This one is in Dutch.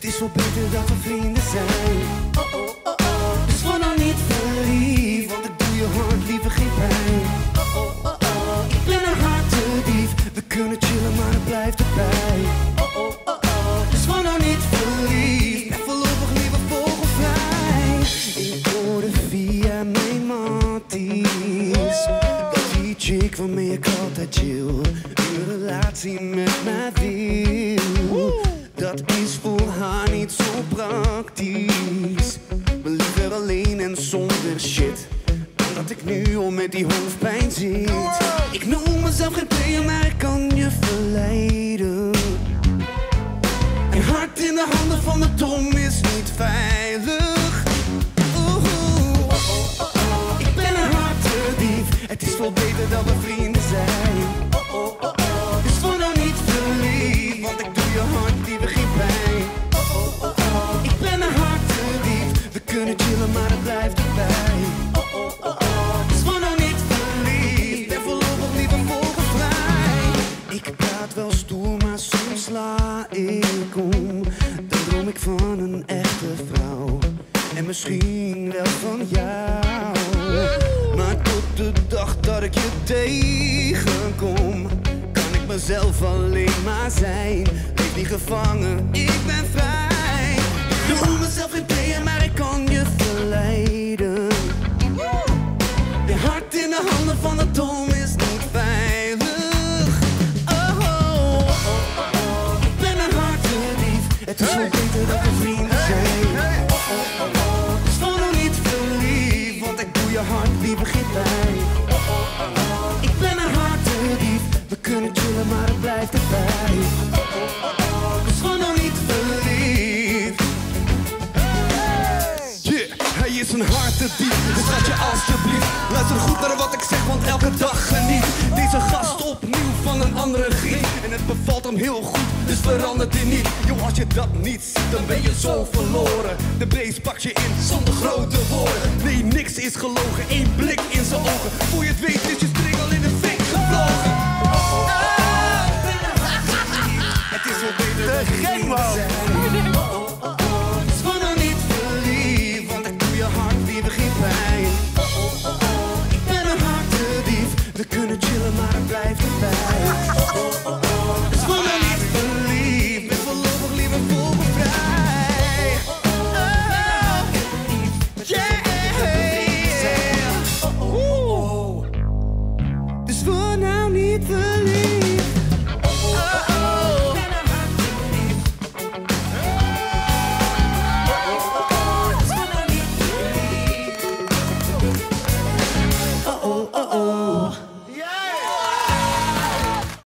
Het is wel beter dat we vrienden zijn. Oh, oh, oh, oh. Dus word nou niet verliefd, want ik doe je hart liever geen pijn. Oh, oh, oh, oh. Ik ben een hartedief, we kunnen chillen, maar het blijft erbij. Oh, oh, oh, oh. Dus word nou niet verliefd, ben voorlopig liever vogelvrij. Ik hoorde via mijn matties dat die chick waarmee ik altijd chill een relatie met mij wil. Dat is voor haar niet zo praktisch. Maar liever alleen en zonder shit. Dan dat ik nu al met die hoofdpijn zit. Ik noem mezelf geen player, maar ik kan je verleiden. Je hart in de handen van de dom is niet veilig. Oeh, ik ben een hartedief. Het is veel beter dat we vrienden maar het blijft erbij. Oh, oh, oh, oh. Dus word nou niet verliefd, ben voorlopig liever vogelvrij. Ik praat wel stoer, maar soms sla ik om. Dan droom ik van een echte vrouw. En misschien wel van jou. Maar tot de dag dat ik je tegenkom, kan ik mezelf alleen maar zijn. Leef niet gevangen, maar het blijft erbij. Oh, oh, oh, nou niet verliefd. Yeah, hij is een hartedief, dus laat je alsjeblieft Luister goed naar wat ik zeg, want elke dag geniet. Deze gast opnieuw van een andere griet. En het bevalt hem heel goed, dus verandert hij niet. Yo, als je dat niet ziet, dan ben je zo verloren. De beest pak je in zonder grote woorden. Nee, niks is gelogen, één blik in zijn ogen. Voor je het weet Geen woon. Dus niet verliefd. Want ik doe je hart die begint pijn. Ik ben een hartdief. We kunnen chillen, maar we blijven pijn. Dus we doen niet verliefd. met we geloven liever vol bevrijd. Jeeeeee. Oh, dus we nou niet verliefd.